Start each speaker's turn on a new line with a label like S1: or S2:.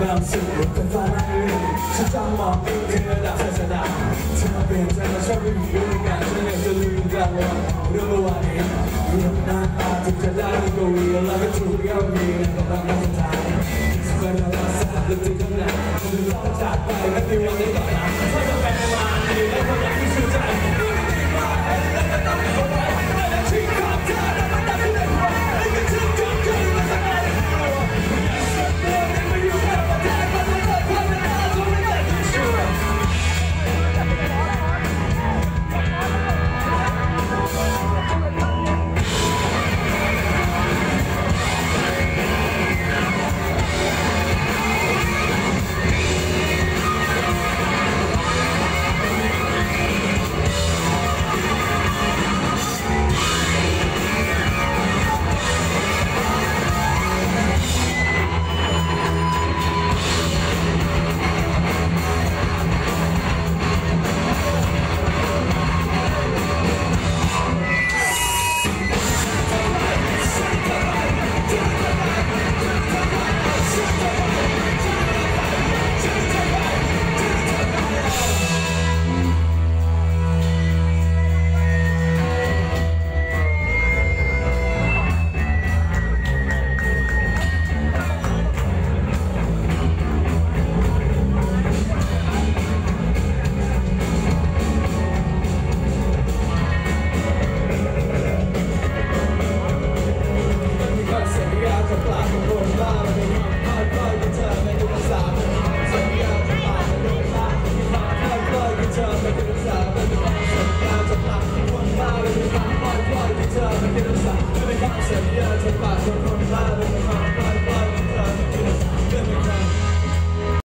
S1: 那是我的发明，是张望明天的大山呐。特别在那双臂有你感觉，有着力量我流不完。有那爱情在那里够热，那个主要你那个当然是他。是快乐的，是的，最真的，是老大，快乐的我的。Vamos vamos lá.